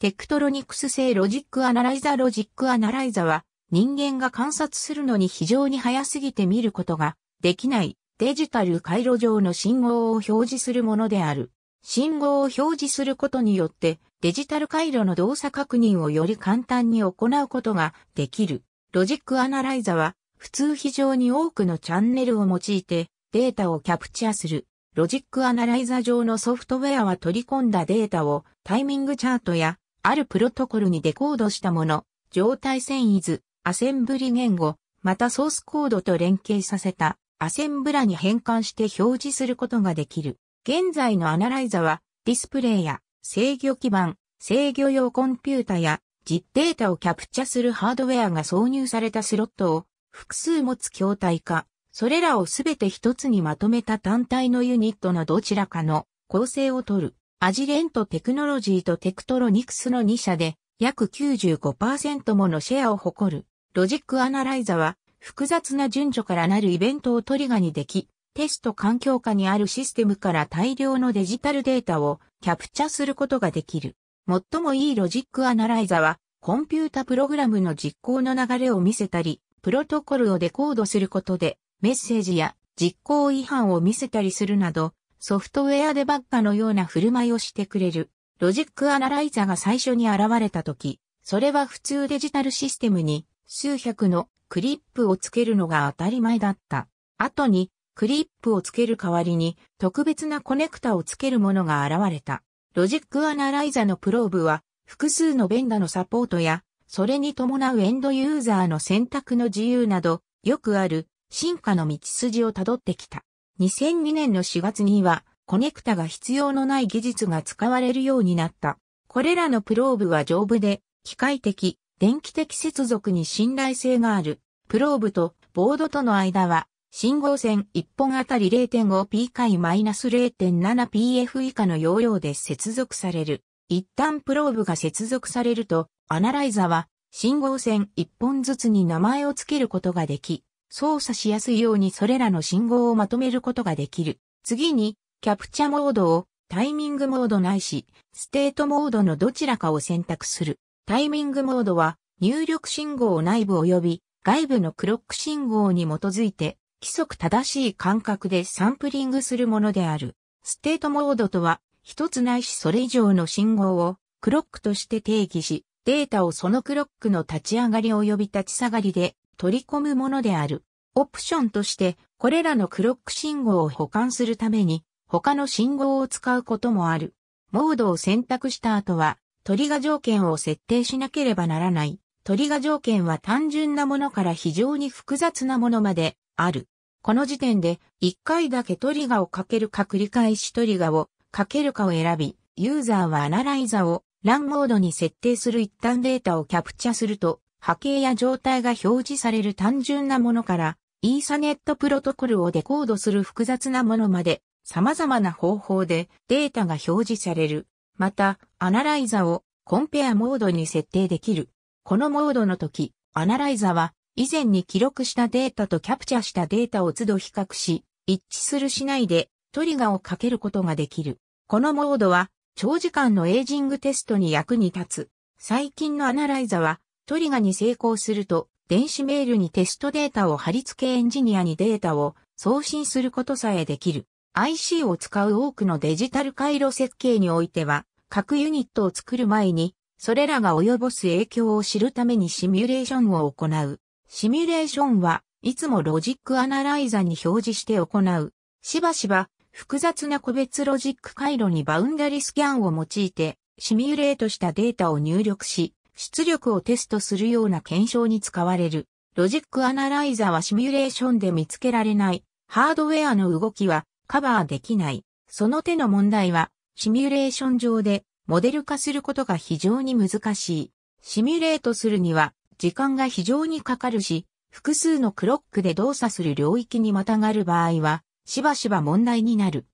テクトロニクス製ロジックアナライザロジックアナライザは人間が観察するのに非常に早すぎて見ることができないデジタル回路上の信号を表示するものである。信号を表示することによってデジタル回路の動作確認をより簡単に行うことができる。ロジックアナライザは普通非常に多くのチャンネルを用いてデータをキャプチャーする。ロジックアナライザ上のソフトウェアは取り込んだデータをタイミングチャートやあるプロトコルにデコードしたもの、状態遷移図、アセンブリ言語、またソースコードと連携させたアセンブラに変換して表示することができる。現在のアナライザはディスプレイや制御基盤、制御用コンピュータや実データをキャプチャするハードウェアが挿入されたスロットを複数持つ筐体化、それらをすべて一つにまとめた単体のユニットのどちらかの構成を取る。アジレントテクノロジーとテクトロニクスの2社で約95%ものシェアを誇る。ロジックアナライザは複雑な順序からなるイベントをトリガにでき、テスト環境下にあるシステムから大量のデジタルデータをキャプチャすることができる。最もいいロジックアナライザは、コンピュータプログラムの実行の流れを見せたり、プロトコルをデコードすることで、メッセージや実行違反を見せたりするなど、ソフトウェアデバッガのような振る舞いをしてくれる。ロジックアナライザが最初に現れたとき、それは普通デジタルシステムに数百のクリップをつけるのが当たり前だった。後にクリップをつける代わりに特別なコネクタをつけるものが現れた。ロジックアナライザのプローブは複数のベンダのサポートやそれに伴うエンドユーザーの選択の自由などよくある進化の道筋をたどってきた。2002年の4月にはコネクタが必要のない技術が使われるようになった。これらのプローブは丈夫で機械的、電気的接続に信頼性がある。プローブとボードとの間は、信号線1本あたり 0.5p 回 -0.7pf 以下の容量で接続される。一旦プローブが接続されると、アナライザは信号線1本ずつに名前を付けることができ、操作しやすいようにそれらの信号をまとめることができる。次に、キャプチャモードをタイミングモードないし、ステートモードのどちらかを選択する。タイミングモードは入力信号内部及び外部のクロック信号に基づいて規則正しい間隔でサンプリングするものである。ステートモードとは一つないしそれ以上の信号をクロックとして定義し、データをそのクロックの立ち上がり及び立ち下がりで取り込むものである。オプションとしてこれらのクロック信号を保管するために他の信号を使うこともある。モードを選択した後はトリガ条件を設定しなければならない。トリガ条件は単純なものから非常に複雑なものまである。この時点で1回だけトリガをかけるか繰り返しトリガをかけるかを選び、ユーザーはアナライザをランモードに設定する一旦データをキャプチャすると、波形や状態が表示される単純なものから、イーサネットプロトコルをデコードする複雑なものまで、様々な方法でデータが表示される。また、アナライザをコンペアモードに設定できる。このモードの時、アナライザは以前に記録したデータとキャプチャしたデータを都度比較し、一致するしないでトリガーをかけることができる。このモードは長時間のエイジングテストに役に立つ。最近のアナライザはトリガに成功すると電子メールにテストデータを貼り付けエンジニアにデータを送信することさえできる。IC を使う多くのデジタル回路設計においては各ユニットを作る前に、それらが及ぼす影響を知るためにシミュレーションを行う。シミュレーションはいつもロジックアナライザに表示して行う。しばしば複雑な個別ロジック回路にバウンダリスキャンを用いてシミュレートしたデータを入力し、出力をテストするような検証に使われる。ロジックアナライザはシミュレーションで見つけられないハードウェアの動きはカバーできない。その手の問題はシミュレーション上でモデル化することが非常に難しい。シミュレートするには時間が非常にかかるし、複数のクロックで動作する領域にまたがる場合は、しばしば問題になる。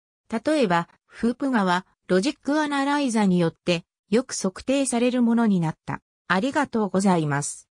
例えば、フープ側はロジックアナライザによってよく測定されるものになった。ありがとうございます。